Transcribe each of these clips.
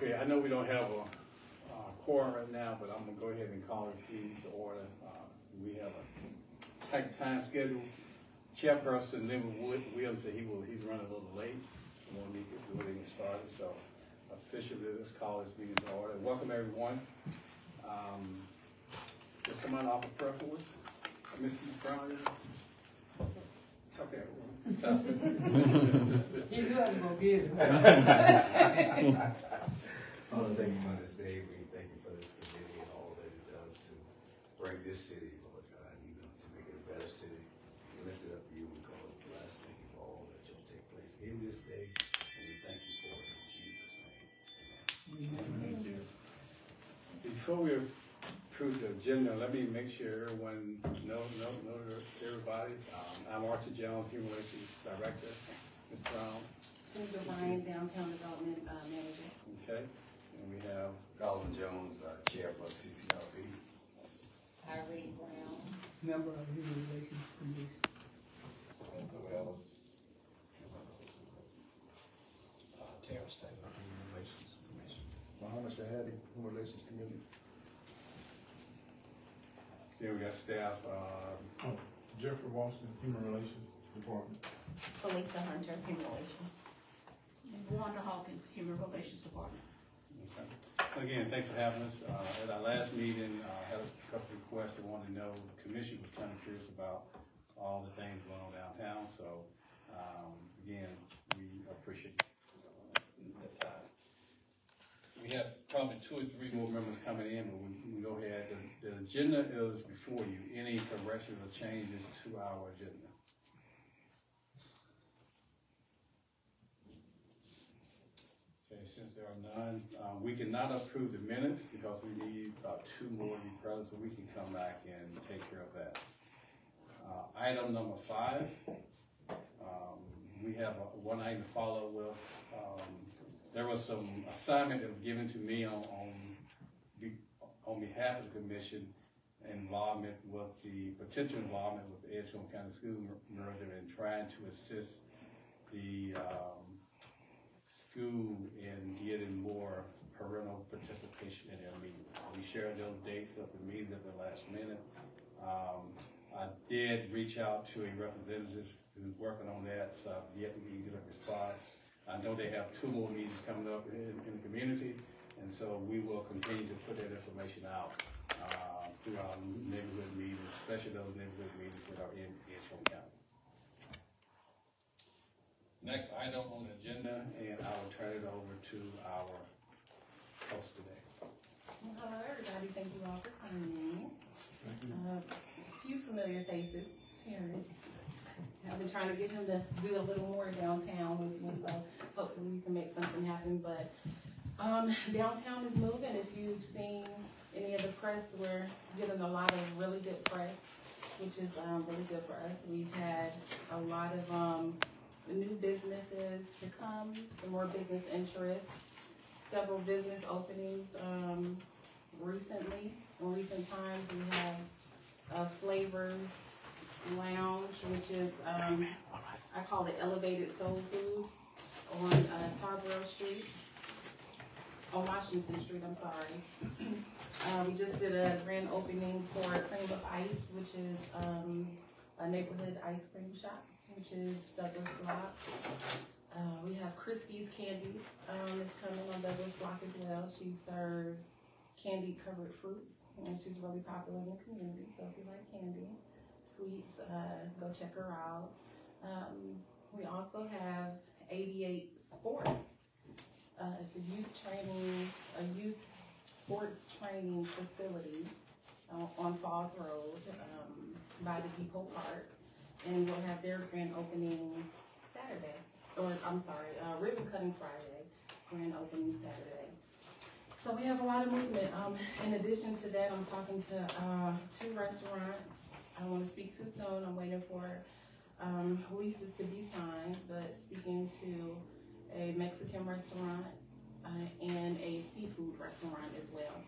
Okay, I know we don't have a, uh, quorum right now, but I'm gonna go ahead and call this meeting to order. Uh, We have a tight time schedule. Chairperson Linwood Wood, Williams said he will, he's running a little late. We won't need to do it get started, so officially, let's call this meeting to order. Welcome, everyone. Um, Does someone offer for us? Mrs. Brown? Okay. Pastor. You knew I was gonna get it. Father, thank you for this day. We thank you for this committee and all that it does to bring this city, Lord God, even to make it a better city. We lift it up to you. We call it blessed. Thank you for all that you'll take place in this day. And we thank you for it in Jesus' name. Amen. Thank you. Before we approve the agenda, let me make sure everyone know, know, know everybody. Um, I'm Archie Jones, Human Relations Director. Ms. Brown, Susan Ryan, Downtown Development uh, Manager. okay? And we have, Colin Jones, uh, Chair for CCRP. Irene Brown. Member of Human Relations Commission. Uh, Terrence Taylor, Human Relations Commission. Muhammad Shahadi, Human Relations Committee. then we got staff, uh, Oh, Jeffrey Walston, Human Relations Department. Felisa Hunter, Human Relations. And Wanda Hawkins, Human Relations Department. Again, thanks for having us. Uh, at our last meeting, uh, I had a couple requests that wanted to know, the commission was kind of curious about all the things going on downtown, so, um, again, we appreciate uh, that time. We have probably two or three more members coming in, but we can go ahead. The, the agenda is before you. Any corrections or changes to our agenda? Since there are none, uh, we cannot approve the minutes because we need about two more to be so we can come back and take care of that. Uh, item number five, um, we have a- one item to follow with. Um, there was some assignment that was given to me on, on, on behalf of the commission, involvement with the, potential involvement with the Edgecombe County School mer- merger and trying to assist the, um, school getting more parental participation in their meetings. We shared those dates of the meetings at the last minute. Um, I did reach out to a representative who's working on that, so I've yet to get a response. I know they have two more meetings coming up in, in the community, and so we will continue to put that information out, uh, through our neighborhood meetings, especially those neighborhood meetings that are in Edgecombe County. Next item on the agenda, and I will turn it over to our host today. Well, Hello, everybody. Thank you all for coming. Thank you. Uh, a few familiar faces. Terrence. I've been trying to get him to do a little more downtown with me, so hopefully we can make something happen. But um, downtown is moving. If you've seen any of the press, we're getting a lot of really good press, which is um, really good for us. We've had a lot of um, new businesses to come, some more business interests, several business openings um, recently. In recent times, we have uh, Flavors Lounge, which is, um, I call it Elevated Soul Food on uh, Tarboro Street, on Washington Street, I'm sorry. Uh, we just did a grand opening for Cream of Ice, which is um, a neighborhood ice cream shop, which is Douglas Block. Uh, we have Christie's Candies um, is coming on Douglas Block as well. She serves candy covered fruits, and she's really popular in the community. So if you like candy, sweets, uh, go check her out. Um, we also have 88 Sports. Uh, it's a youth training, a youth sports training facility uh, on Falls Road um, by the Depot Park, and we'll have their grand opening Saturday, or I'm sorry, uh, ribbon cutting Friday, grand opening Saturday. So we have a lot of movement. Um, in addition to that, I'm talking to uh, two restaurants. I don't want to speak too soon. I'm waiting for um, leases to be signed, but speaking to a Mexican restaurant uh, and a seafood restaurant as well.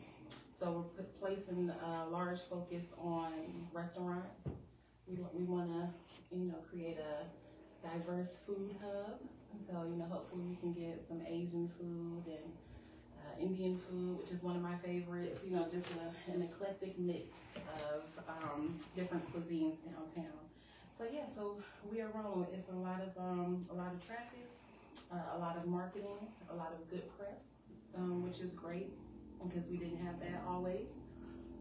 So we're placing a large focus on restaurants. We, we want to, you know, create a diverse food hub. So, you know, hopefully we can get some Asian food and uh, Indian food, which is one of my favorites. You know, just a, an eclectic mix of um, different cuisines downtown. So yeah, so we are rolling. It's a lot of um, a lot of traffic, uh, a lot of marketing, a lot of good press, um, which is great because we didn't have that always.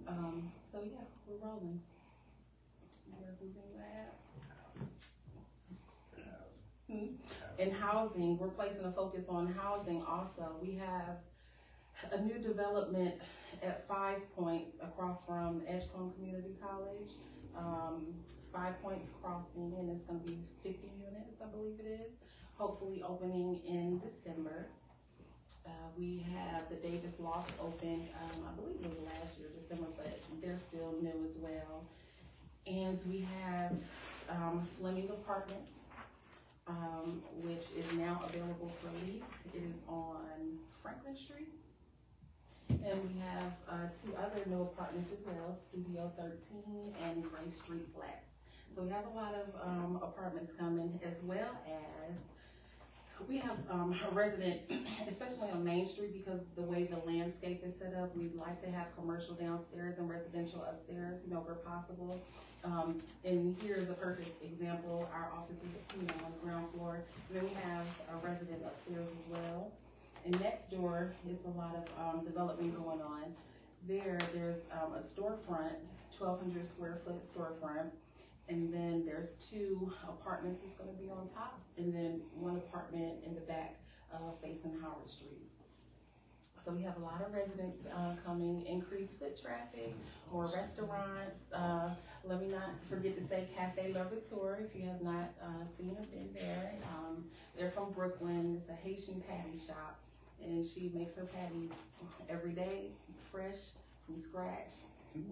Um, so yeah, we're rolling. In housing, we're placing a focus on housing also. We have a new development at Five Points across from Edgecombe Community College. Um, Five Points Crossing, and it's gonna be fifty units, I believe it is, hopefully opening in December. Uh, we have the Davis Loft open, um, I believe it was last year, December, but they're still new as well. And we have, um, Fleming Apartments, um, which is now available for lease. It is on Franklin Street. And we have, uh, two other new apartments as well, Studio thirteen and Gray Street Flats. So we have a lot of, um, apartments coming as well as, we have, um, a resident, especially on Main Street, because the way the landscape is set up, we'd like to have commercial downstairs and residential upstairs, you know, where possible. Um, and here is a perfect example, our office is, you know, on the ground floor, and then we have a resident upstairs as well. And next door is a lot of, um, development going on. There, there's, um, a storefront, twelve hundred square foot storefront. And then there's two apartments that's gonna be on top, and then one apartment in the back, uh, facing Howard Street. So we have a lot of residents, uh, coming, increased foot traffic, more restaurants, uh, let me not forget to say Cafe L'Ouverture, if you have not, uh, seen or been there. Um, they're from Brooklyn, it's a Haitian patty shop, and she makes her patties every day, fresh, from scratch,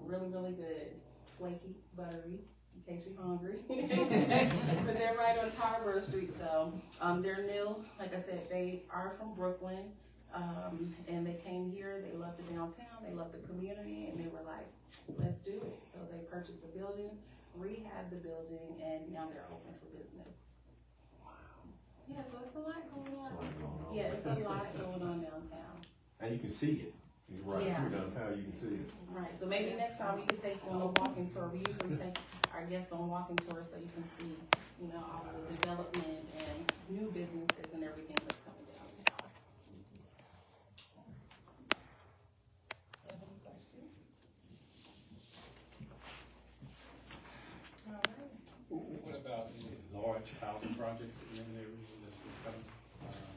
really, really good, flaky, buttery, in case you're hungry. but they're right on Tarboro Street, so um, they're new. Like I said, they are from Brooklyn, um, and they came here. They love the downtown, they love the community, and they were like, "Let's do it." So they purchased the building, rehab the building, and now they're open for business. Yeah, so it's a lot going on. Yeah, it's a lot going on downtown. And you can see it. You're right, Yeah. through downtown, you can see it. Right, so maybe next time we can take you on a walking tour, we usually take our guests on walking tours so you can see, you know, all the development and new businesses and everything that's coming downtown. Have any questions? All right. What about large housing projects in the area that's just coming? Uh,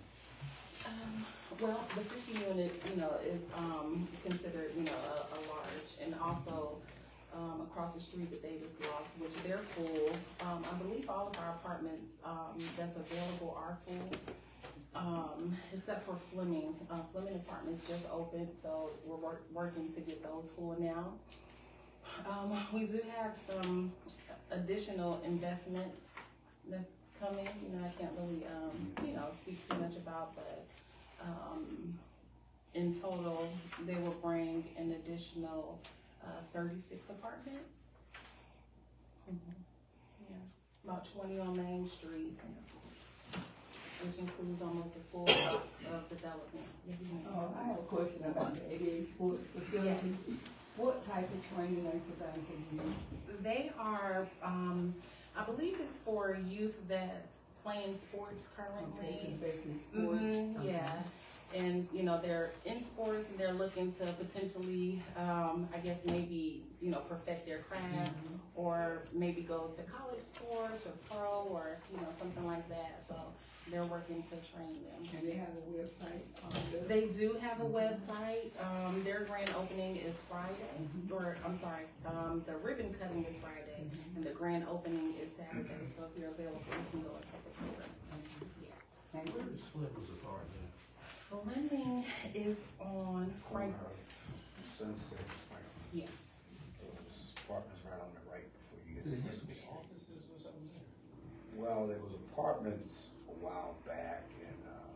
Um, well, the fifty unit, you know, is, um, considered, you know, a, a large, and also, um, across the street, the Davis Lofts, which they're full. Um, I believe all of our apartments, um, that's available are full, um, except for Fleming. Uh, Fleming Apartments just opened, so we're work, working to get those full now. Um, we do have some additional investment that's coming, you know, I can't really, you know, speak too much about, but, um, in total, they will bring an additional, uh, thirty-six apartments. Mhm. Yeah, about twenty on Main Street, which includes almost a full block of development. Yes. Oh, I have a question about the ADA sports facility. What type of training are providing for you? They are, um, I believe it's for youth that's playing sports currently. Okay, so basically sports. Mhm, yeah, and, you know, they're in sports and they're looking to potentially, um, I guess maybe, you know, perfect their craft or maybe go to college sports or pro or, you know, something like that, so they're working to train them. And they have a website on. They do have a website, um, their grand opening is Friday, or, I'm sorry, um, the ribbon cutting is Friday, and the grand opening is Saturday, so if you're available, you can go and take a tour. Yes. Thank you. Where is Flipper's apartment? Fleming is on Franklin. Sunset, Yeah. those apartments right on the right before you get There to used to be offices or something there. Well, there was apartments a while back and, uh,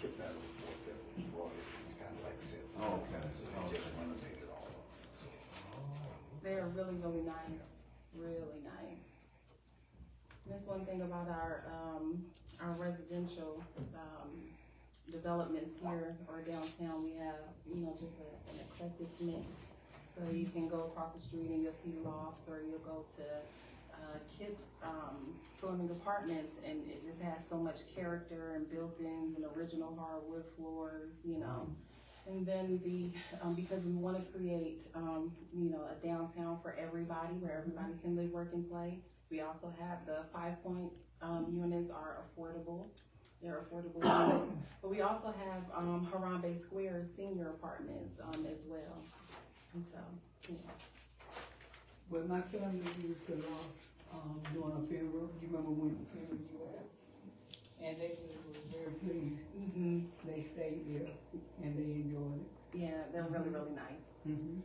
Kip Meadows bought that, was brought it, kind of like said. Oh, okay. So they just renovated all of it, so. They're really, really nice, really nice. And That's one thing about our, um, our residential, um, developments here or downtown, we have, you know, just a, an eclectic mix. So you can go across the street and you'll see lofts, or you'll go to, uh, kids, um, Fleming apartments, and it just has so much character and built-ins and original hardwood floors, you know. And then the, um, because we wanna create, um, you know, a downtown for everybody, where everybody can live, work, and play. We also have the five point, um, units are affordable, they're affordable units. But we also have, um, Harambe Square senior apartments, um, as well. And so, you But my family used to lost, um, doing a funeral, you remember when the funeral you were at? And they was very pleased, mhm, they stayed there and they enjoyed it. yeah, they're really, really nice. Mm-hmm.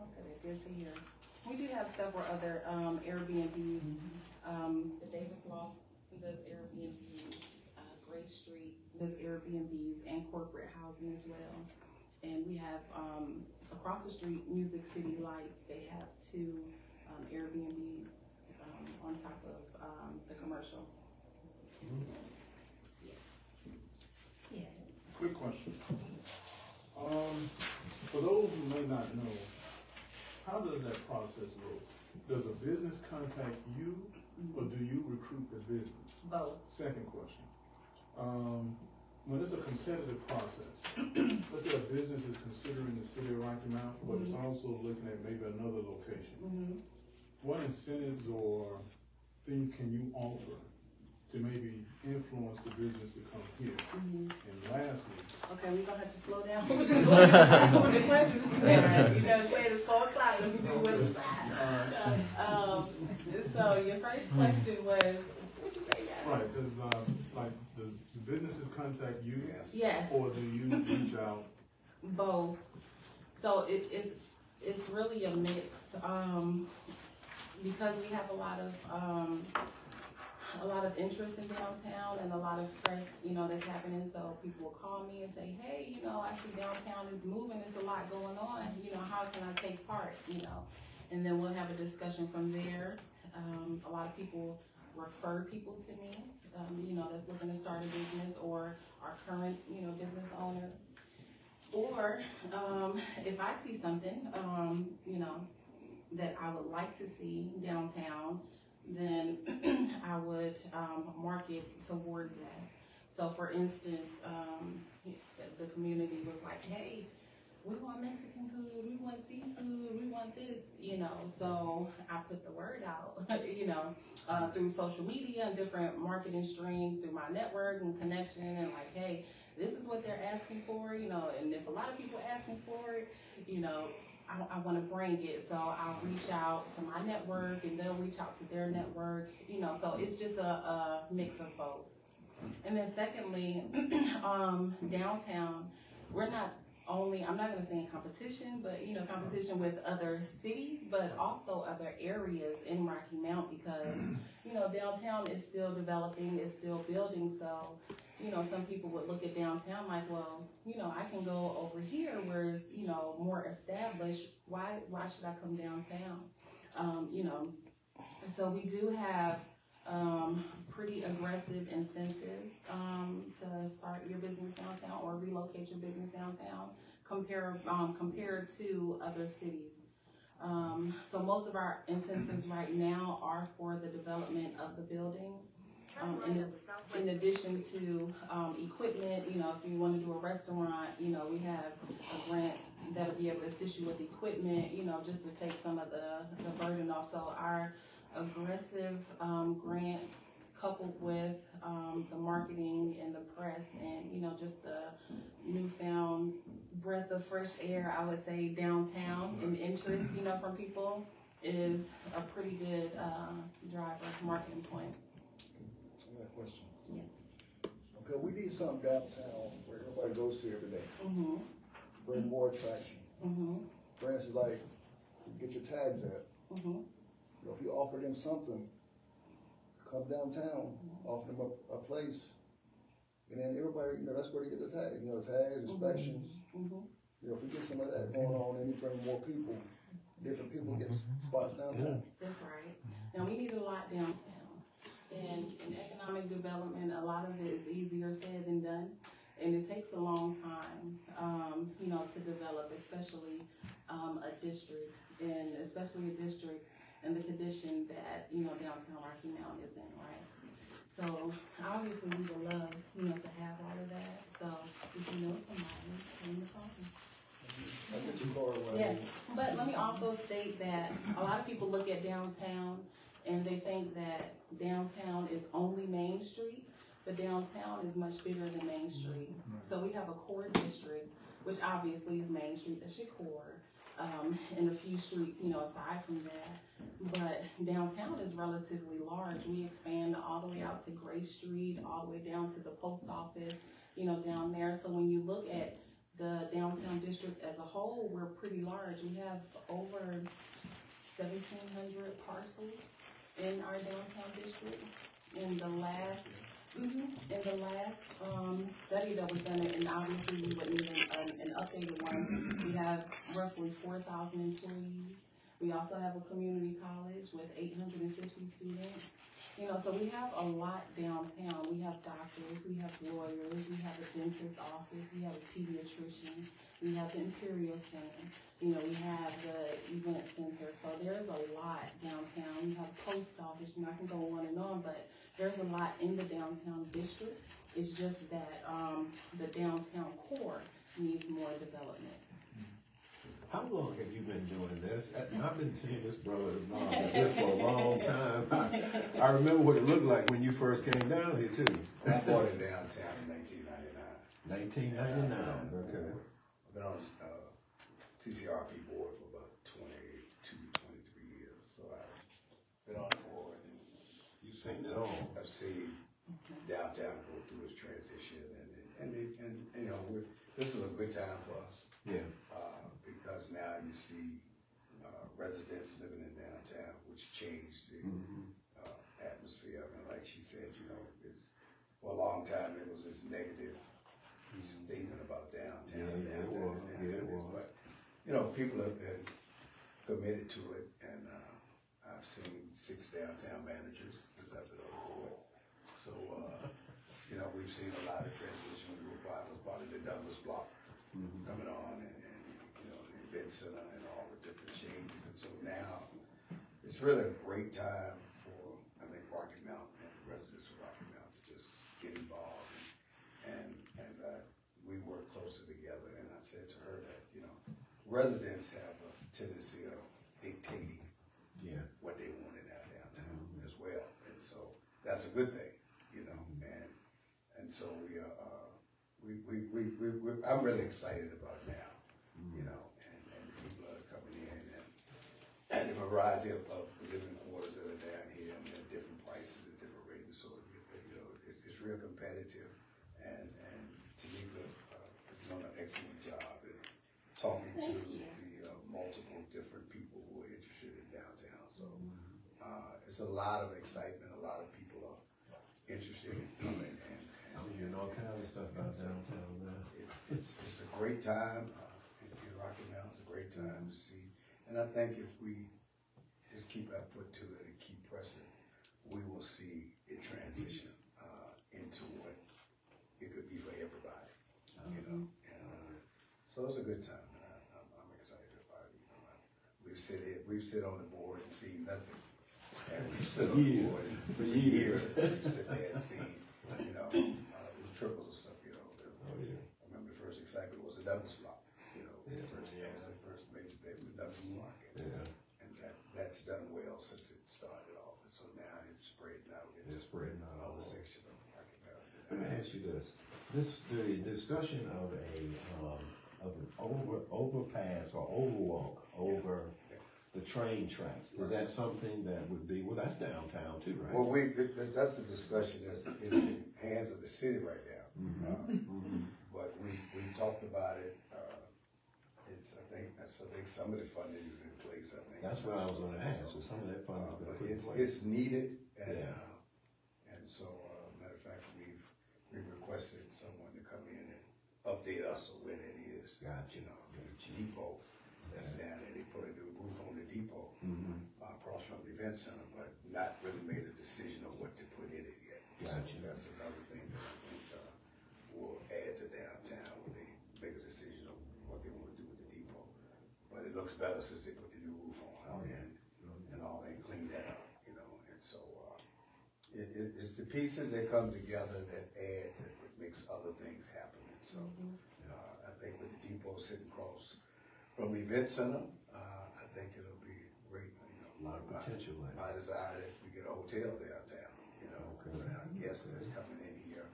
Okay, good to hear. We do have several other, um, Airbnbs. Um, the Davis Loft does Airbnbs, uh, Gray Street does Airbnbs and corporate housing as well. And we have, um, across the street, Music City Lights, they have two, um, Airbnbs, um, on top of, um, the commercial. Yes. Yes. Quick question. Um, for those who may not know, how does that process go? Does a business contact you or do you recruit the business? Both. Second question. Um, when it's a competitive process, let's say a business is considering the city of Rocky Mount, but it's also looking at maybe another location. Mm-hmm. What incentives or things can you offer to maybe influence the business to come here? Mm-hmm. And lastly, Okay, we're gonna have to slow down the the questions. You know, say it's four o'clock, let me do what it's Um, so your first question was, what'd you say, yeah? right, does, uh, like, does the businesses contact you? Yes. Yes, Or do you reach out? both. So it, it's, it's really a mix, um, because we have a lot of, um, a lot of interest in downtown and a lot of press, you know, that's happening, so people will call me and say, hey, you know, I see downtown is moving, there's a lot going on, you know, how can I take part, you know? And then we'll have a discussion from there. Um, a lot of people refer people to me, um, you know, that's looking to start a business or our current, you know, business owners. Or, um, if I see something, um, you know, that I would like to see downtown, then I would, um, market towards that. So for instance, um, the community was like, hey, we want Mexican food, we want seafood, we want this, you know, so I put the word out, you know, uh, through social media and different marketing streams, through my network and connection, and like, hey, this is what they're asking for, you know, and if a lot of people asking for it, you know, I, I want to bring it, so I'll reach out to my network, and they'll reach out to their network, you know, so it's just a, a mix of both. And then secondly, um, downtown, we're not only, I'm not gonna say in competition, but, you know, competition with other cities, but also other areas in Rocky Mount, because, you know, downtown is still developing, it's still building, so, you know, some people would look at downtown like, well, you know, I can go over here where it's, you know, more established, why, why should I come downtown? Um, you know, so we do have, um, pretty aggressive incentives, um, to start your business downtown or relocate your business downtown compare, um, compared to other cities. Um, so most of our incentives right now are for the development of the buildings. Um, in, in addition to, um, equipment, you know, if you wanna do a restaurant, you know, we have a grant that'll be able to assist you with equipment, you know, just to take some of the, the burden off. So our aggressive, um, grants coupled with, um, the marketing and the press and, you know, just the newfound breath of fresh air, I would say downtown and interest, you know, from people is a pretty good, uh, driver, marketing point. I got a question. Yes. Okay, we need something downtown where everybody goes to every day, Mm-hmm, bring more attraction. mm-hmm, For instance, like, get your tags at, mm-hmm. you know, if you offer them something, come downtown, offer them a, a place. And then everybody, you know, that's where they get the tag, you know, tags, inspections. Mhm. You know, if we get some of that going on, then you bring more people, different people get spots downtown. That's right. Now, we need a lot downtown. And in economic development, a lot of it is easier said than done. and it takes a long time, um, you know, to develop, especially, um, a district, and especially a district in the condition that, you know, downtown Rocky Mount is in, right? So, obviously, we would love, you know, to have all of that, so if you know somebody, tell them to call me. I'll get your card Yes, but let me also state that a lot of people look at downtown and they think that downtown is only Main Street, but downtown is much bigger than Main Street. So we have a core district, which obviously is Main Street, that's your core, um, and a few streets, you know, aside from that. But downtown is relatively large. We expand all the way out to Gray Street, all the way down to the post office, you know, down there. So when you look at the downtown district as a whole, we're pretty large. We have over seventeen hundred parcels in our downtown district. In the last, mhm, in the last, um, study that was done, and obviously we would need an, an updated one, we have roughly four thousand employees. We also have a community college with eight hundred and fifty students. You know, so we have a lot downtown. We have doctors, we have lawyers, we have a dentist office, we have a pediatrician, we have the Imperial Center, you know, we have the event center. So there's a lot downtown. We have post office, know, I can go on and on, but there's a lot in the downtown district. It's just that, um, the downtown core needs more development. How long have you been doing this? I- I've been seeing this brother Bob at this for a long time. I, I remember what it looked like when you first came down here too. I bought it downtown in nineteen ninety-nine. Nineteen ninety-nine, okay. I've been on, uh, CCRP board for about 22, 23 years, so I've been on the board and You've seen it all. I've seen downtown go through its transition and, and, and, and, you know, we're, this is a good time for us. Yeah. uh, because now you see uh, residents living in downtown, which changed the uh, atmosphere. I mean, like she said, you know, it's, for a long time it was this negative statement about downtown, Yeah, downtown, was. downtown. Yeah. But you know, people have been committed to it, and uh, I've seen six downtown managers since I've been on the board. So uh, you know, we've seen a lot of transition. We were part of, the Douglas block coming on and, and, you know, the event and all the different changes. And so now, it's really a great time for, I think, Rocky Mountain and residents of Rocky Mountain to just get involved. And, and, uh, we work closer together. And I said to her that, you know, residents have a tendency of dictating Yeah. what they want in our downtown as well. And so that's a good thing, you know, and, and so we are, uh, we, we, we, we, I'm really excited about it now, you know, and, and people are coming in and, and a variety of, of living quarters that are down here and they're different prices and different rates. So, you know, it's, it's real competitive and, and Tamika, uh, is doing an excellent job in talking to you. the, uh, multiple different people who are interested in downtown. So, uh, it's a lot of excitement, a lot of people are interested in coming and, and. I'm hearing all kinds of stuff about downtown now. It's, it's, it's a great time, uh, in, in Rocky Mountain, it's a great time to see. And I think if we just keep our foot to it and keep pressing, we will see it transition, uh, into what it could be for everybody, you know? And, uh, so it's a good time, and I, I'm, I'm excited about it, you know? We've sit here, we've sit on the board and seen nothing. And we've sit on the board For years. years, we've sit there and seen, you know, uh, the triples and stuff, you know, the- Oh, yeah. I remember the first excitement was the Douglas block, you know, Yeah. first, that was the first major thing, the Douglas block. And, Yeah. and that, that's done well since it started off, and so now it's spreading out into It's spreading out all other over. section of Rocky Mountain. Let me ask you this, this, the discussion of a, um, of an over, overpass or overwalk over the train tracks, is that something that would be, well, that's downtown too, right? Well, we, that's a discussion that's in the hands of the city right now. Uh, Mhm. But we, we talked about it, uh, it's, I think, that's, I think some of the funding is in place, I think. That's what I was gonna ask, so some of that Uh, funding But in it's, it's needed, and, Yeah. uh, and so, requested someone to come in and update us on when it is. Gotcha. You know, the gotcha. depot that's down there, they put a new roof on the depot mm -hmm. across from the event center, but not really made a decision on what to put in it yet. Gotcha. So that's another thing that I think uh, will add to downtown when they make a decision on what they want to do with the depot. But it looks better since they put the new roof on oh, yeah. and, all they cleaned that up, you know. And so uh, it, it, it's the pieces that come together that add to makes other things happen, and so, uh, I think with the depot sitting across from the event center, uh, I think it'll be great, you know. A lot of potential there. My desire that we get a hotel downtown, you know, Okay. for our guests that's coming in here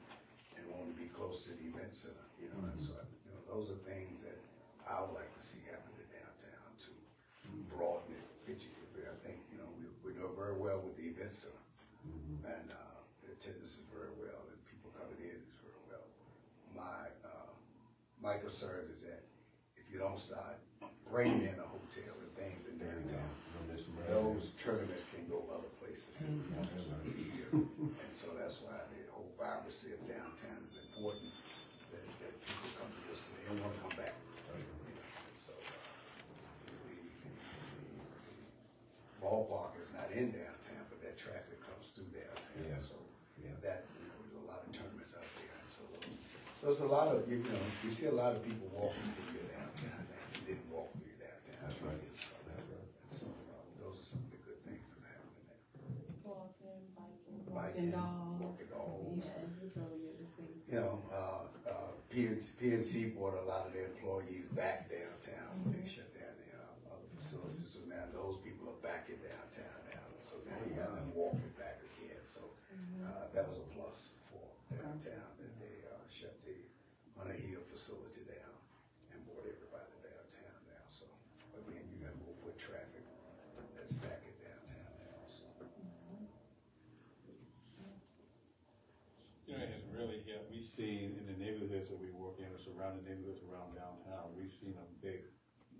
and want to be close to the event center, you know, and so, you know, those are things that I would like to see happen in downtown to broaden it, picture, it. I think, you know, we, we're doing very well with the event center. And, uh, the attendance is very well, and people coming in is very well. My, uh, my concern is that if you don't start bringing in a hotel and things in downtown, those tournaments can go other places. Here. And so that's why the whole vibrancy of downtown is important, that, that people come to the city and wanna come back. You know, So, uh, the, the, the, the ballpark is not in downtown, but that traffic comes through downtown, Yeah. so Yeah. that, you know, there's a lot of tournaments out there, and so those, so it's a lot of, you know, you see a lot of people walking through your downtown, and you didn't walk through your downtown. That's right. years ago. That's right. And so, uh, those are some of the good things that are happening there. Walking, biking, Biking, walking dogs. walking dogs. Yeah, it's really good to see. You know, uh, uh, PNC brought a lot of their employees back downtown when they shut down their, uh, other facilities, so now those people are back in downtown now, so now you got them walking back again, so, uh, that was a plus for downtown, that they, uh, shut the Hunter Hill facility down and brought everybody downtown now, so, again, you got more foot traffic that's back in downtown now, so. You know, it's really helped, we've seen in the neighborhoods that we work in, the surrounding neighborhoods around downtown, we've seen a big,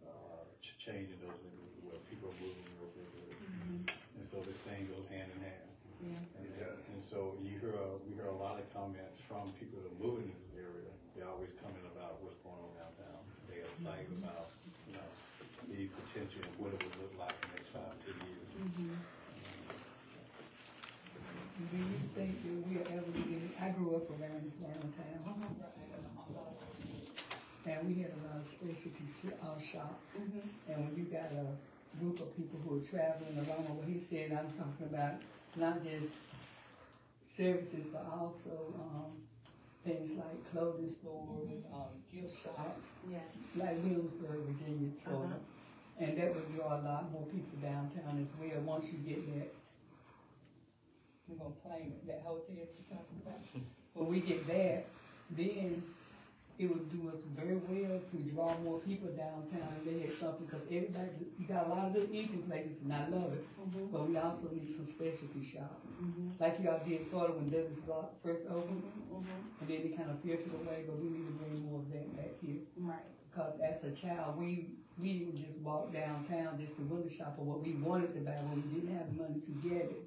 uh, ch- change in those neighborhoods where people are moving real quickly. And so this thing goes hand in hand. Yeah. And, It and so you hear, a- we hear a lot of comments from people that are moving in this area, they always comment about what's going on downtown. They are excited about, you know, the potential of what it would look like in the next five, ten years. Um, Do you think that we'll ever get, I grew up around this downtown. And we had a lot of specialty sh- uh, shops. And when you got a group of people who are traveling along, what he said, I'm talking about not just services, but also, um, things like clothing stores, um, gift shops, Yes. like Williamsburg, Virginia, sort Uh-huh. And that would draw a lot more people downtown as well, once you get that, we're gonna claim it, that hotel you're talking about. When we get that, then it would do us very well to draw more people downtown, and they had something, cause everybody, you got a lot of good eating places, and I love it. Mm-hmm. But we also need some specialty shops, mm-hmm. like y'all did sort of when Douglas Block first opened, mm-hmm. and then it kind of filtered away, but we need to bring more of that back here. Right. Cause as a child, we, we would just walk downtown just to window shop for what we wanted to buy when we didn't have money to get it.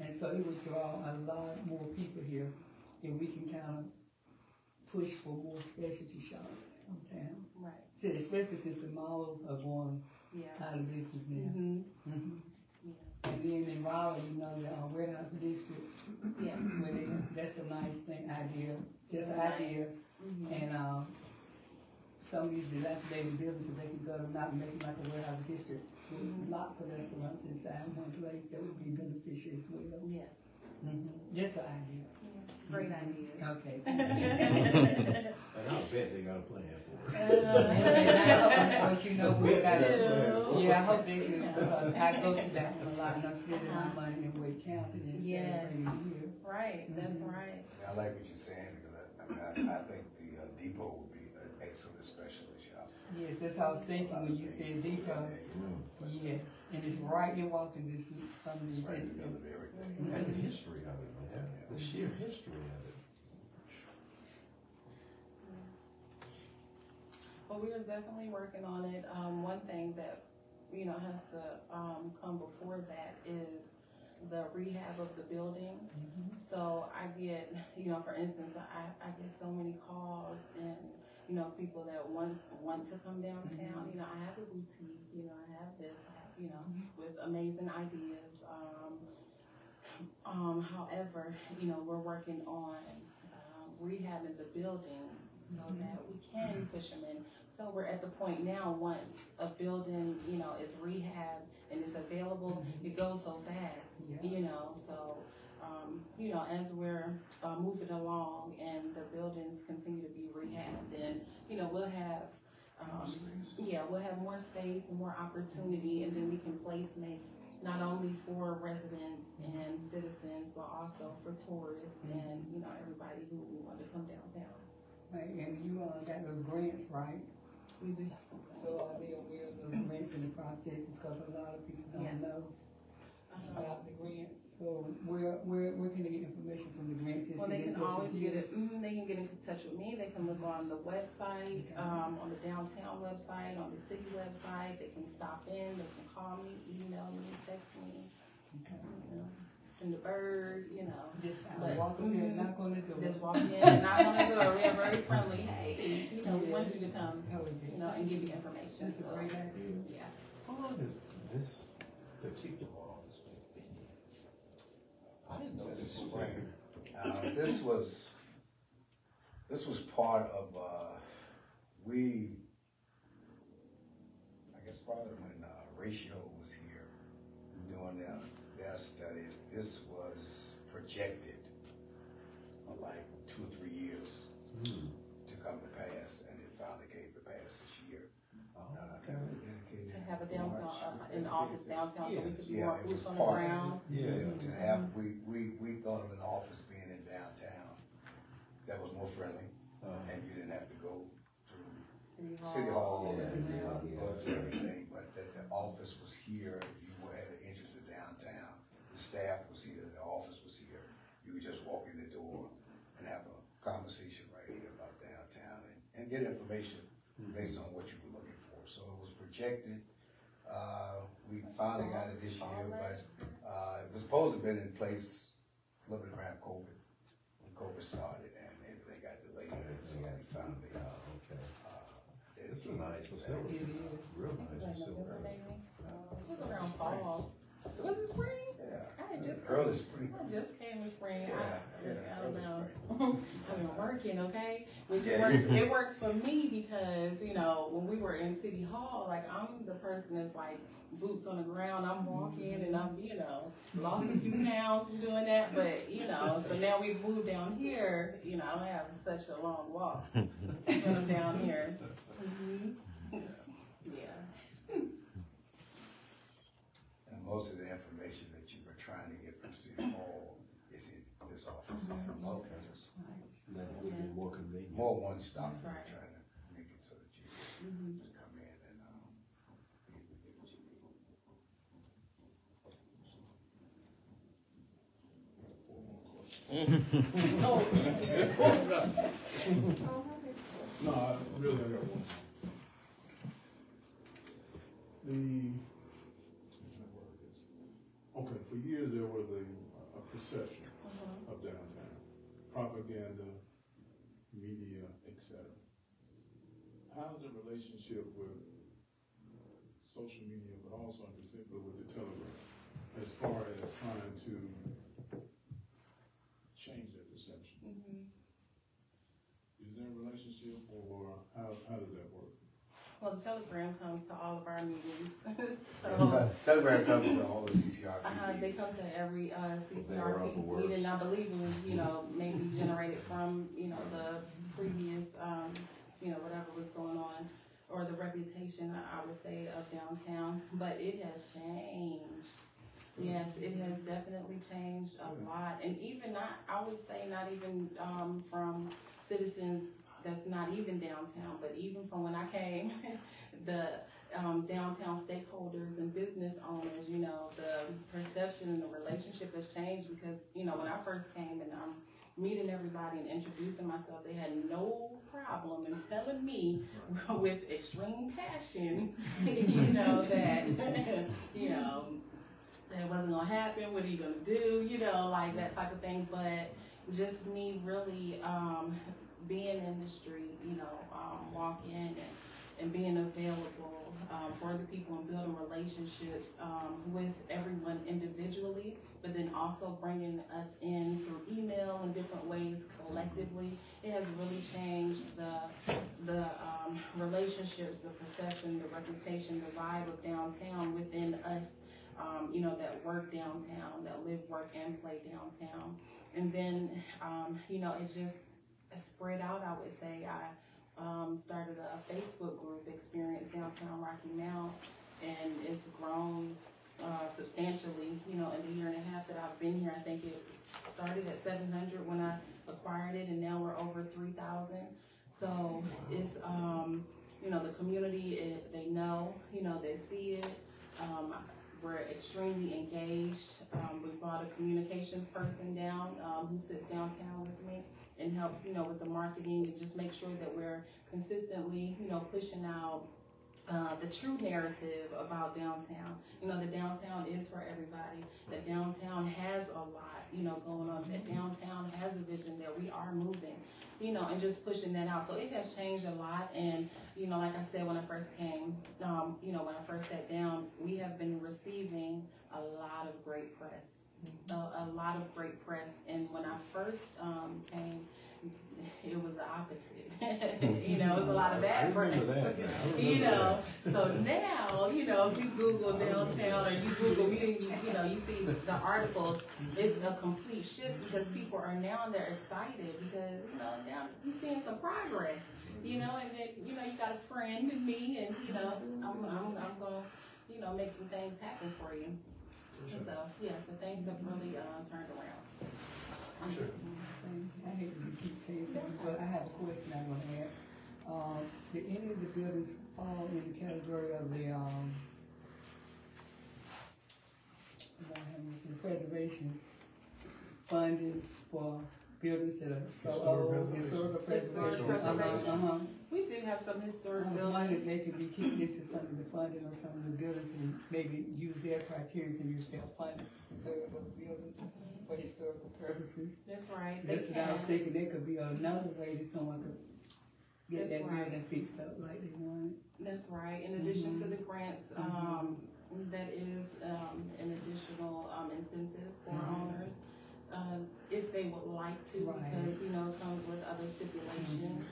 And so it would draw a lot more people here if we can kind of push for more specialty shops downtown. Right. See, especially since the malls are going Yeah. out of business now. Mhm. Mhm. Yeah. And then in Raleigh, you know, the uh, warehouse district, Yes. where they, that's a nice thing, idea, just Nice. idea. Mhm. And, um, some of these dilapidated buildings, if they could go them out and make them like a warehouse district, with lots of restaurants inside one place, that would be beneficial as well. Yes. Mhm. Just an idea. Great idea. Okay. And I'll bet they got a plan for it. And I hope, but you know, we got do. yeah, I hope they do, because I go to that one a lot, and I'm spending my money in Wake County instead Yes. of bringing it here. Right, that's Mhm. right. I like what you're saying, because I, I mean, I, I think the uh, depot would be an excellent specialty shop. Yes, that's how I was thinking when you said depot. Yes, and it's right in walking distance from the It's right in the middle of everything. And the history of it, man, the sheer history of it. Well, we are definitely working on it. Um, one thing that, you know, has to, um, come before that is the rehab of the buildings. So I get, you know, for instance, I, I get so many calls and, you know, people that want, want to come downtown, you know, I have a boutique, you know, I have this, I have, you know, with amazing ideas. Um, um, however, you know, we're working on, um, rehabbing the buildings so that we can push them in. So we're at the point now, once a building, you know, is rehabbed and it's available, it goes so fast, Yeah. you know, so, um, you know, as we're, uh, moving along and the buildings continue to be rehabbed, then, you know, we'll have, um, yeah, we'll have more space and more opportunity, and then we can place make not only for residents and citizens, but also for tourists and, you know, everybody who want to come downtown. Right, and you, uh, got those grants, right? We do have some. So are they aware of those grants and the processes, cause a lot of people don't know Uh-huh. about the grants. So where, where, where can they get information from the grants? Well, they can always get it, mm, they can get in touch with me, they can look on the website, Okay. um, on the downtown website, on the city website, they can stop in, they can call me, email me, text me, Okay. you know, send a bird, you know. Just But- walk in there, mhm. knock on the door. Just walk in and knock on the door, we are very friendly, hey, you know, we want you to come, yeah. you know, and give you information, That's a great idea. yeah. How long has this particular office been here? I didn't know Since this spring. Uh, this was, this was part of, uh, we, I guess probably when, uh, Ratio was here doing their, their study, this was projected for like two or three years Hmm. to come to pass, and it finally came to pass this year. Oh, Uh, okay. we dedicated To have a downtown, March. uh, an office downtown, so we could be Yeah, more it was boots on the part- ground. Yeah. To, to have, we, we, we thought of an office being in downtown that was more friendly, Uh, and you didn't have to go through City Hall. City Hall Yeah, and yeah, yeah. go through everything, but that the office was here, if you were had an interest in downtown, the staff was here, the office was here. You could just walk in the door and have a conversation right here about downtown and, and get information based on what you were looking for. So it was projected, uh, we finally got it this year, but, uh, it was supposed to have been in place a little bit around COVID, when COVID started and everything got delayed, and so we finally, uh, okay. uh, It's a dedicated nice it facility. Real nice facility. It was around fall. Was it spring? Yeah. I just. Early spring. I just came in spring. I, Yeah, yeah, I don't know. I've been working, okay? Which Yeah, works, it works for me because, you know, when we were in City Hall, like, I'm the person that's like boots on the ground. I'm walking and I'm, you know, lost a few pounds from doing that. But, you know, so now we've moved down here, you know, I don't have such a long walk when I'm down here. Mhm. Yeah. And most of the information that you were trying to get from City Hall is in this office. Mm-hmm. Okay. That would be more convenient. More one stop, That's we're right. trying to make it so that you Mhm. can come in and, um, get, get what you need. No, I really, I got one. The, okay, for years there was a, a perception Mhm. of downtown, propaganda, media, etc. How's the relationship with social media, but also in particular with the telegram, as far as trying to change that perception? Mhm. Is there a relationship, or how, how does that work? Well, the telegram comes to all of our meetings, so, Telegram comes to all the CCRP. uh, they come to every, uh, Their CCRP upper works. meeting, I believe it was, you know, maybe generated from, you know, the previous, um, you know, whatever was going on, or the reputation, I I would say, of downtown, but it has changed. Yes, it has definitely changed a lot, and even not, I would say not even, um, from citizens that's not even downtown, but even from when I came, the, um, downtown stakeholders and business owners, you know, the perception and the relationship has changed because, you know, when I first came and I'm meeting everybody and introducing myself, they had no problem in telling me with extreme passion, you know, that, you know, that it wasn't gonna happen, what are you gonna do, you know, like that type of thing, but just me really, um, being in the street, you know, um, walking and, and being available, um, for the people and building relationships, um, with everyone individually, but then also bringing us in through email and different ways collectively. It has really changed the, the, um, relationships, the perception, the reputation, the vibe of downtown within us, um, you know, that work downtown, that live, work, and play downtown. And then, um, you know, it just spread out, I would say. I, um, started a Facebook group, Experience Downtown Rocky Mount, and it's grown uh, substantially, you know, in the year and a half that I've been here. I think it started at seven hundred when I acquired it, and now we're over three thousand. So it's, um, you know, the community, it, they know, you know, they see it. Um, we're extremely engaged. Um, we brought a communications person down, um, who sits downtown with me and helps, you know, with the marketing and just make sure that we're consistently, you know, pushing out uh, the true narrative about downtown. You know, the downtown is for everybody. The downtown has a lot, you know, going on. The downtown has a vision that we are moving, you know, and just pushing that out. So it has changed a lot. And, you know, like I said, when I first came, um, you know, when I first sat down, we have been receiving a lot of great press. A, a lot of great press. And when I first um, came, it was the opposite. you know, it was a lot of bad press. you know, so now, you know, if you Google downtown or you Google, you, you, you know, you see the articles, it's a complete shift because people are now, they're excited because, you know, now you're seeing some progress, you know, and then, you know, you got a friend in me and, you know, I'm, I'm, I'm going to, you know, make some things happen for you. And so, yeah, so things have really uh, turned around. Sure. I hate to keep saying things, but I have a question I want to ask. Um, did any of the buildings fall in the category of the, um, I don't have any preservations for buildings that are so Historic old, preservation. historical Historic preservation? preservation. Uh-huh, uh-huh. We do have some historic I was wondering if buildings. they could be kicked into some of the funding or some of the buildings and maybe use their criteria and use their funding to preserve those buildings for historical purposes. That's right. They That's what I was thinking, there could be another way that someone could get That's that right. building fixed up like they want. That's right. In addition to Mhm. the grants, Mhm. um, that is, um, an additional, um, incentive for Mhm. owners. Uh, if they would like to, Right. because, you know, it comes with other stipulations,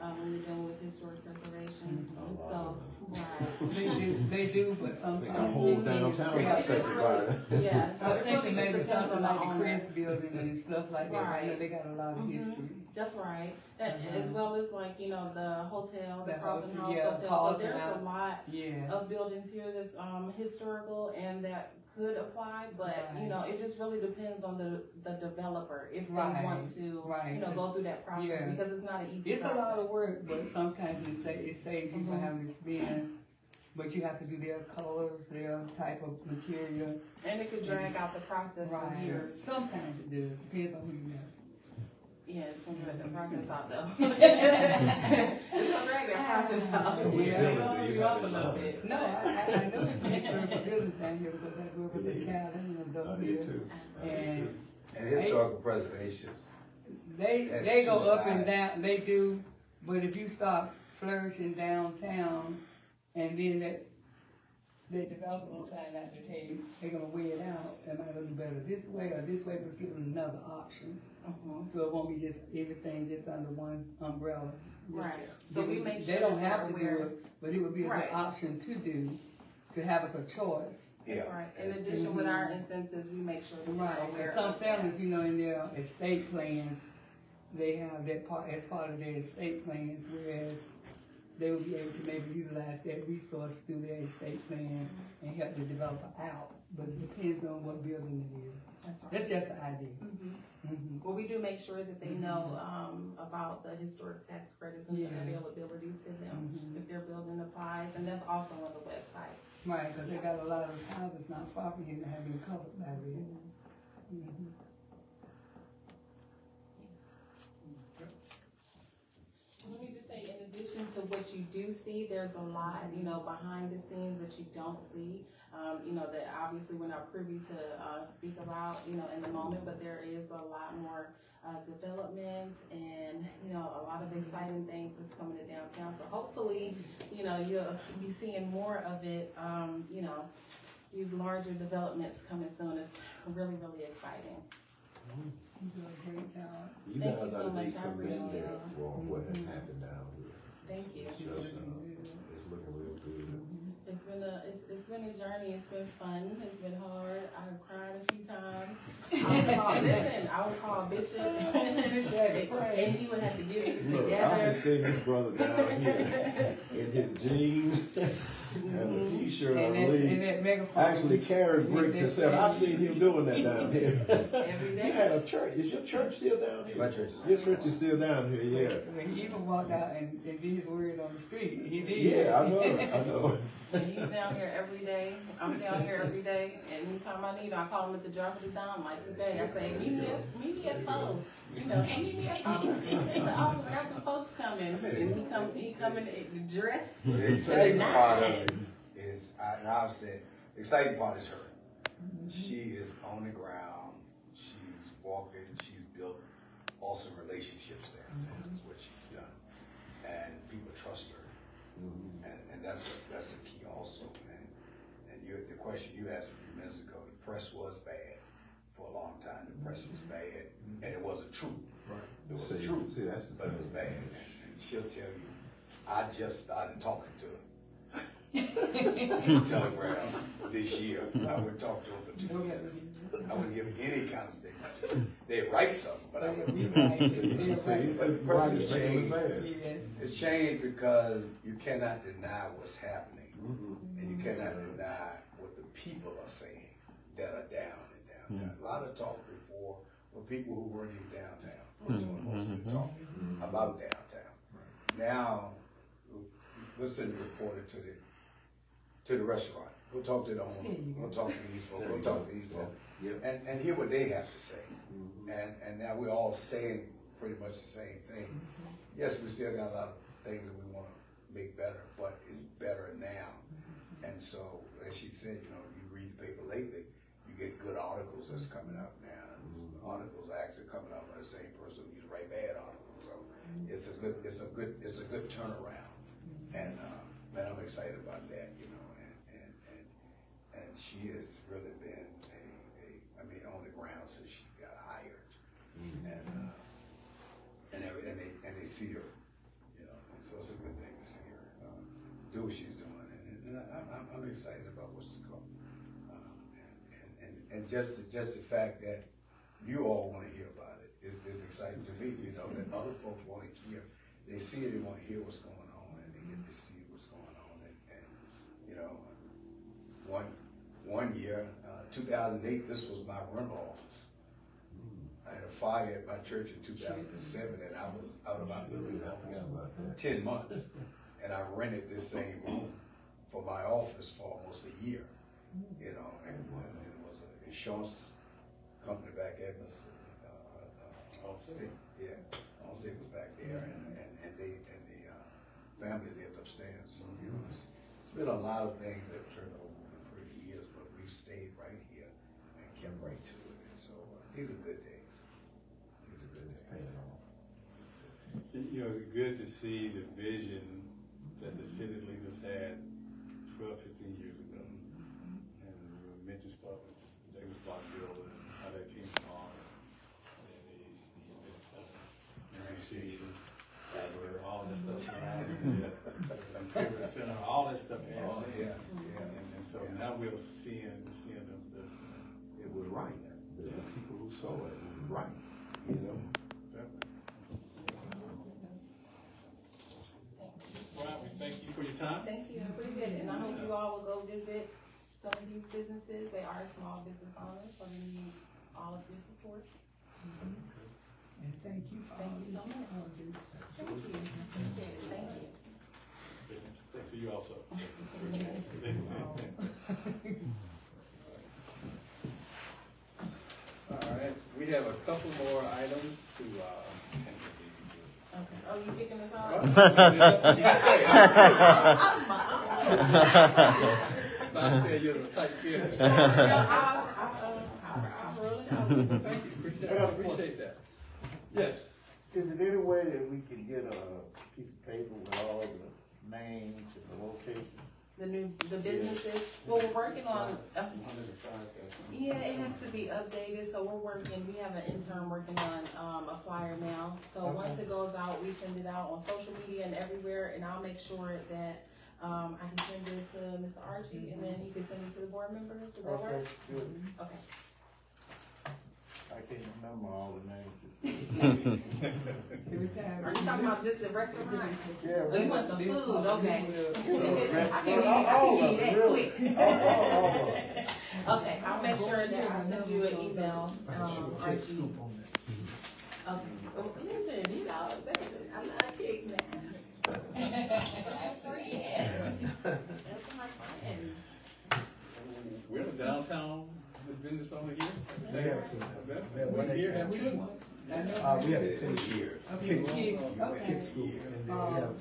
um, when you're dealing with historic preservation. Mhm. So, right. They do, they do, but They sometimes. can hold they need- downtown. Yeah, it just really, yeah, so I it think really that just maybe depends something like the owner. Crest building and stuff like that, I know Right. they got a lot of Mhm. history. That's right. That, Uh-huh. As well as like, you know, the hotel, the The Carlton House yeah, Hotel. So Carlton there's a lot Yeah, of buildings here that's um historical and that could apply, but you know, it just really depends on the the developer if they want to, right. you know, go through that process Yeah. because it's not an easy it's a lot of work, but sometimes it sa- it saves you from Mhm. having to spend, but you have to do their colors, their type of material. And it could drag out the process for Right. years. Sometimes it does, depends on who you know. Yeah, it's gonna drag the mm-hmm. process out though. it's gonna drag that process ah. out. So which Yeah, building it'll do you you up a little bit. No, I, I, I know it's historical buildings down here because I grew up as a Yeah. child in I adult did here. too. I did And too. And historical preservations, They, That's they go two up and down, they do, but if you start flourishing downtown, and then that, that developer will find out that, hey, they're gonna weigh it out, am I gonna do better this way or this way, let's give them another option. Mhm. So it won't be just, everything just under one umbrella. Just Right. So we give- make They sure don't that have to we're do it, but it would be a good Right. option to do, to have us a choice. yeah. That's right. In addition, with our incentives, we make sure that we're Right, aware but some of that. families, you know, in their estate plans, they have that part, as part of their estate plans, whereas they would be able to maybe utilize that resource through their estate plan and help the developer out, but it depends on what building it is. That's right. That's just an idea. Mhm. Mhm. Well, we do make sure that they know, um, about the historic tax credits and the availability to them Mhm. if their building applies, and that's also on the website. Right, cause they got a lot of houses not far from here that have been covered by that. Addition to what you do see, there's a lot, you know, behind the scenes that you don't see. Um, you know, that obviously we're not privy to, uh, speak about, you know, in the moment, but there is a lot more, uh, development and, you know, a lot of exciting things that's coming to downtown. So hopefully, you know, you'll be seeing more of it, um, you know, these larger developments coming soon. It's really, really exciting. You do a great job. You Thank you so ought to be much. I appreciate commended it. for what has happened down here. Thank you. It's just, uh, It's looking real good. It's been a it's, it's been a journey. It's been fun. It's been hard. I've cried a few times. I would call, listen, I would call Bishop, and he would have to get it Look, I together. just seen this brother down here in his jeans Mm-hmm. and a t-shirt, I And that, and believe. that megaphone. Actually carrying bricks himself. I've seen him doing that down here. Every You day. had a church. Is your church still down here? My church is- Your church is still down here, yeah. When he even walked out and, and did his word on the street, he did. Yeah, I know, I know. He's down here every day. I'm down here every day. And anytime I need, him, I call him at the drop of the dime. Like today, I say, meet me at, meet me at four. You know, meet me at four. In the office, got some folks coming. And he come, he coming dressed. The exciting part of it is, I, and I've said, the exciting part is her. Mm-hmm. She is on the ground, she's walking, she's built awesome relationships downtown, mm-hmm. is what she's done. And people trust her. Mm-hmm. And, and that's, a- that's a key also, and, and you, the question you asked a few minutes ago, the press was bad for a long time, the press was bad, and it wasn't true. Right. It was See, the truth, see, that's the but it was bad, and, and she'll tell you, I just started talking to her. Telegram this year, I would talk to her for two years. I wouldn't give any kind of statement. They'd write something, but I wouldn't give Right. it. See, But the why person just make it look changed. It's changed because you cannot deny what's happening, Mhm. and you cannot deny what the people are saying that are down in downtown. A lot of talk before were people who weren't even downtown, were doing most of the talking about downtown. Now, let's send a reporter to the, to the restaurant, go talk to the owner, go talk to these folks, go talk to these folks, Yep. and, and hear what they have to say. Mhm. And, and now we're all saying pretty much the same thing. Mm-hmm. Yes, we still got a lot of things that we wanna make better, but it's better now. Mm-hmm. And so, as she said, you know, you read the paper lately, you get good articles that's coming up now. Articles actually coming up by the same person who used to write bad articles, so mm-hmm. it's a good, it's a good, it's a good turnaround. And, uh, man, I'm excited about that, you know, and, and, and, and she has really been a, a, I mean, on the ground since she got hired. And, uh, and every, and they, and they see her, you know, and so it's a good thing to see her, uh, do what she's doing, and, and I, I'm- I'm, I'm excited about what's to come. Uh, and, and, and, and just, the- just the fact that you all wanna hear about it is, is exciting to me, you know, that other folks wanna hear, they see it, they wanna hear what's going on, and they get to see what's going on, and, and, you know, one, one year, uh, two thousand eight, this was my rental office. I had a fire at my church in two thousand and seven, and I was out of my building I for forgot almost about that. ten months. And I rented this same room for my office for almost a year, you know, and, and it was an insurance company back at us, uh, uh, Allstate, yeah, Allstate was back there, and, and, and they, and the, uh, family lived upstairs, so, you know, it's, it's been a lot of things that turned over over the years, but we've stayed right here and kept right to it, and so, uh, these are good days. These are good days. You know, good to see the vision that the city leaders had 12, 15 years ago. And we mentioned stuff with Douglas Block Building, and how that came along. And then the, the, this, uh, UCC, Library. all this stuff around it. And Paper Center, all that stuff. and- Oh, yeah, yeah. And, and so now we're seeing, seeing the, the, It was right. The the people who saw it was mm-hmm. right, you know? All right, we thank you for your time. Thank you, I appreciate it, and I hope you all will go visit some of these businesses, they are small business owners, so they need all of your support. And thank you Thank you so much. Thank you, appreciate it, thank you. To you also. All right, we have a couple more items to, uh. Okay, oh, you picking this Oh, up? she got that. Not you're the tight roll it out. Thank you, appreciate, I appreciate that. Yes, Is it any way that we can get a piece of paper with all the names and the locations? the new, the businesses. Well, we're working on, uh, Hundred and five, that's. yeah, it has to be updated, so we're working, we have an intern working on, um, a flyer now. So once it goes out, we send it out on social media and everywhere, and I'll make sure that, um, I can send it to Mr. Archie, and then he can send it to the board members, does that work? good. Okay. I can't remember all the names. Every time. Are you talking about just the restaurant? Yeah. Oh, you want some food, okay. I can eat, I All- can all eat of it, that really. quick. Okay, I'll make sure that I send you an email, um, Take Archie. scoop on that. Okay, well, listen, you know, that's, I love kids now. That's friends. That's my friends. We're in downtown, the business owner here? We have two. Okay. We have One one here, day. have two? Uh, we have a It's ten year. Okay, kick okay. kick school, and then we have,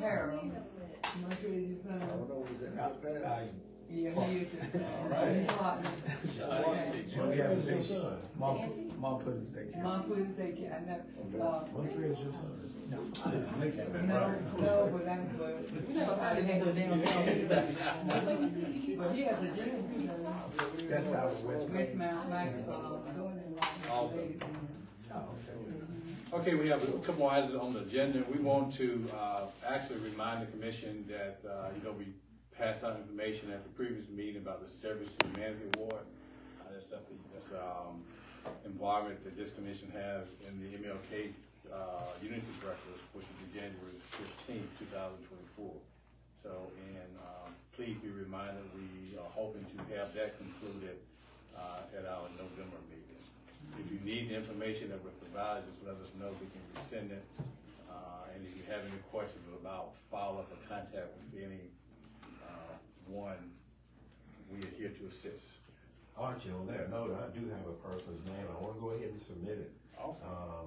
Harold, my crazy I don't know, was I, that fit I, pass? Yeah, he is. All right. Partner. well, we have a Montreal's your son. mom, mom put his day. Mom put it take it, I know, uh, Montreal's your son. No, I didn't make that. no, no, but that's what. You know, I just have to damn But he has a gym, you know. That's out of West. West Mount, like, uh, doing it like. Awesome. Oh, okay. Okay, we have a couple more items on the agenda. We want to, uh, actually remind the commission that, uh, you know, we passed out information at the previous meeting about the Service to Humanity Award. Uh, that's something, that's, um, involvement that this commission has in the MLK, uh, Unity Breakfast, which will be January fifteenth, two thousand twenty-four. So, and, um, please be reminded, we are hoping to have that concluded, uh, at our November meeting. If you need the information that we're provided, just let us know, we can resend it. Uh, and if you have any questions about follow-up or contact with any, one, we are here to assist. Archie, on that note, I do have a person's name, I wanna go ahead and submit it. Awesome. Um,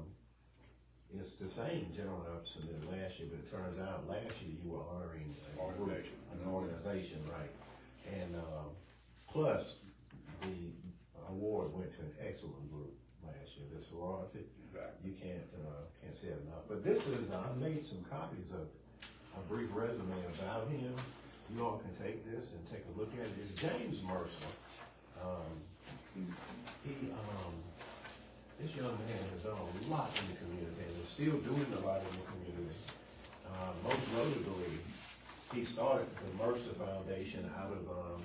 it's the same gentleman I submitted last year, but it turns out last year you were honoring a Organization. an organization, right? And, um, plus, the award went to an excellent group last year, the sorority. Exactly. You can't, uh, can't say enough, but this is, I made some copies of a brief resume about him. You all can take this and take a look at it, James Mercer. Um, he, um, this young man has done a lot in the community and is still doing a lot in the community. Uh, most notably, he started the Mercer Foundation out of, um,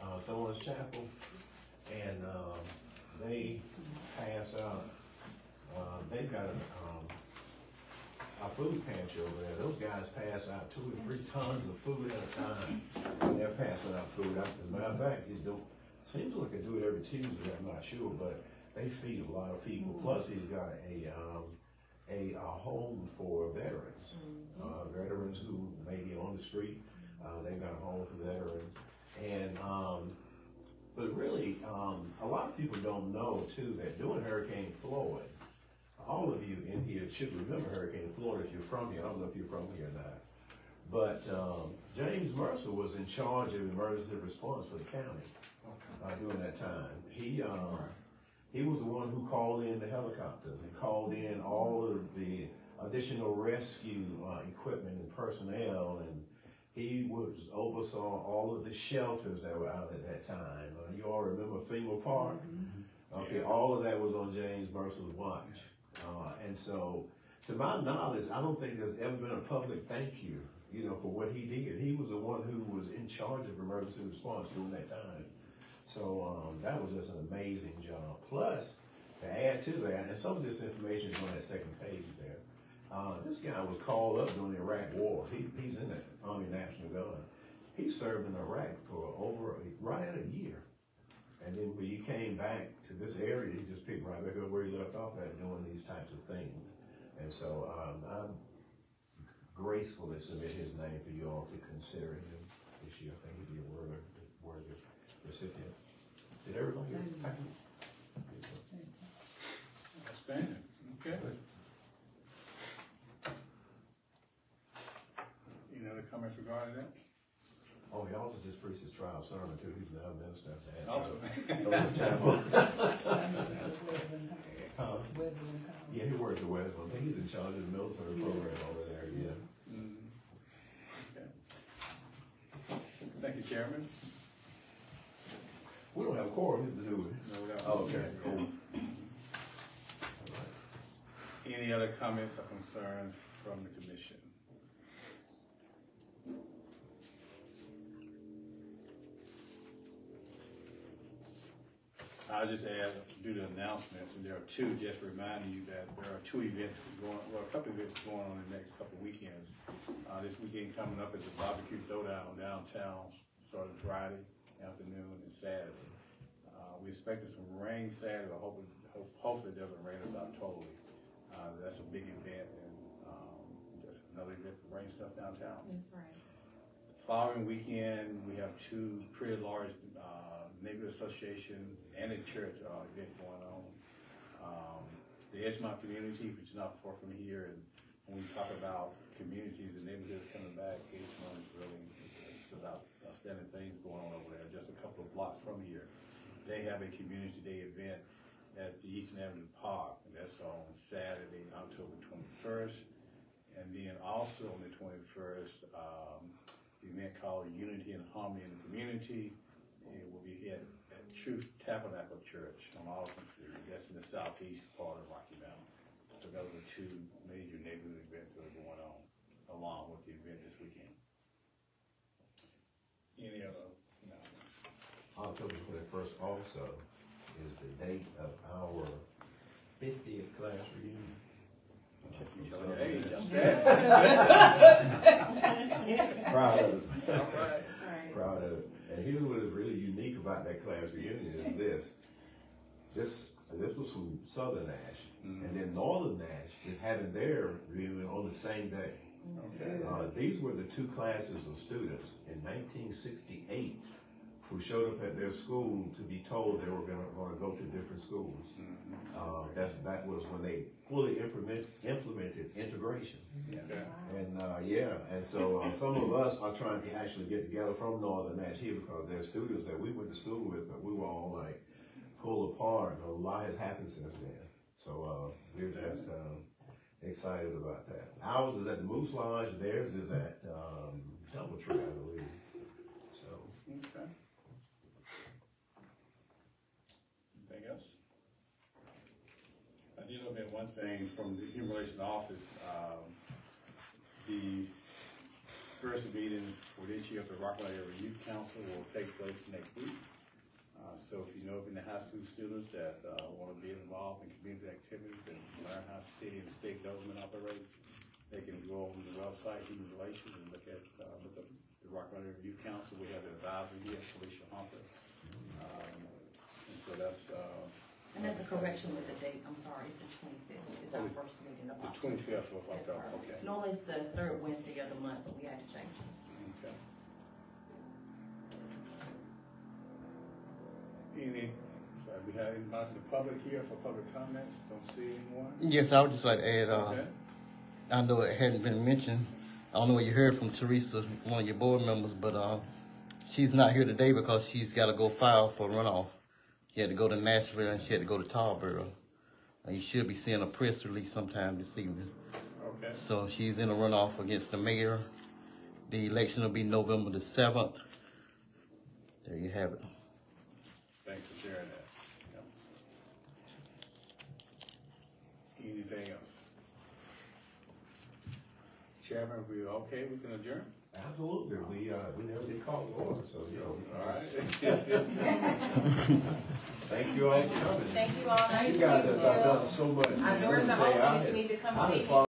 uh, Thorns Chapel. And, um, they pass out, uh, they've got a, um, a food pantry over there. Those guys pass out two or three tons of food at a time. And they're passing out food. As a matter of fact, he's doing, seems like they do it every Tuesday, I'm not sure, but they feed a lot of people. Plus, he's got a, um, a, a home for veterans. Uh, veterans who may be on the street, uh, they've got a home for veterans. And, um, but really, um, a lot of people don't know too that during Hurricane Floyd, all of you in here should remember Hurricane Floyd if you're from here. I don't know if you're from here or not. But um, James Mercer was in charge of emergency response for the county uh, during that time. He um, he was the one who called in the helicopters and called in all of the additional rescue uh, equipment and personnel, and he was oversaw all of the shelters that were out at that time. Uh, you all remember FEMA Park? Okay, all of that was on James Mercer's watch. Uh, and so, to my knowledge, I don't think there's ever been a public thank you, you know, for what he did. He was the one who was in charge of emergency response during that time. So, um, that was just an amazing job. Plus, to add to that, and some of this information is on that second page there. Uh, this guy was called up during the Iraq War. He, he's in the Army National Guard. He served in Iraq for over, right at a year. And then when you came back to this area, he just picked right back up where you left off at doing these types of things. And so, um, I'm gracefully submit his name for you all to consider him this year. I think he'd be a worthy, worthy recipient. Did everyone get sermon too. He's that stuff. Awesome. yeah, he works at Wesleyan. I think he's in charge of the military program over there. Yeah. Mm -hmm. okay. Thank you, Chairman. We don't have a quorum, do we? No, we don't. Oh, okay, cool. Mm-hmm. Any other comments or concerns from the commission? I'll just add, do the announcements, and there are two, just reminding you that there are two events going, well, a couple of events going on in the next couple of weekends. Uh, this weekend coming up is the barbecue throwdown downtown, starting Friday afternoon and Saturday. Uh, we expected some rain Saturday, but hopefully, hope- hopefully it doesn't rain us out totally. Uh, that's a big event and, um, just another event to bring stuff downtown. That's right. Following weekend, we have two pretty large, uh, neighborhood association and a church, uh, event going on. Um, the Edgemont community, which is not far from here, and when we talk about communities and neighborhoods coming back, Edgemont is really, it's about outstanding things going on over there, just a couple of blocks from here. They have a community day event at the Eastern Avenue Park, and that's on Saturday, October twenty-first. And then also on the twenty-first, um, the event called Unity and Harmony in the Community. It will be at, at Truth Tabernacle Church on Alton Street, that's in the southeast part of Rocky Mount. So those are two major neighborhood events that are going on, along with the event this weekend. Any other, no, October twenty-first also is the date of our fiftieth class reunion. you telling your age, I'm sad. Proud of it. All right. Right. Proud of it. And here's what is really unique about that class reunion is this. This, this was from Southern Nash, and then Northern Nash is having their reunion on the same day. Okay. Uh, these were the two classes of students in nineteen sixty-eight who showed up at their school to be told they were gonna, gonna go to different schools. Uh, that, that was when they fully implement, implemented integration. Okay. And, uh, yeah, and so, uh, some of us are trying to actually get together from Northern Nash here because they're students that we went to school with, but we were all like pulled apart. A lot has happened since then. So, uh, we're just, um, excited about that. Ours is at the Moose Lodge, theirs is at, um, Doubletree, I believe. So, Okay. Anything else? Did look at one thing from the Human Relations Office, um, the first meeting for this year of the Rockland Area Youth Council will take place next week. Uh, so if you know of any high school students that, uh, wanna be involved in community activities and learn how city and state government operates, they can go on the website, Human Relations, and look at, uh, look up the Rockland Area Youth Council, we have an advisor here, Felicia Hunter. Um, and so that's, uh. And that's a correction with the date, I'm sorry, it's the twenty-fifth, it's our first meeting of The October. twenty-fifth of Yes, October, sir. okay. Normally it's the third Wednesday of the month, but we had to change it. Okay. Any, sorry, we have anybody from the public here for public comments? Don't see anyone? Yes, I would just like to add, uh, Okay. I know it hadn't been mentioned. I don't know what you heard from Teresa, one of your board members, but, uh, she's not here today because she's gotta go file for runoff. She had to go to Nashville and she had to go to Tarboro. Uh, you should be seeing a press release sometime this evening. Okay, So she's in a runoff against the mayor. The election will be November the seventh. There you have it. thanks for sharing that. Yep. Anything else? Chairman, we okay, we can adjourn? Absolutely, we, uh, we never did call the order, so, you know. All right. Thank you all for coming. Thank you all, nice You to guys meet have done so much. Our doors are Say, I open, if you need to come see. followed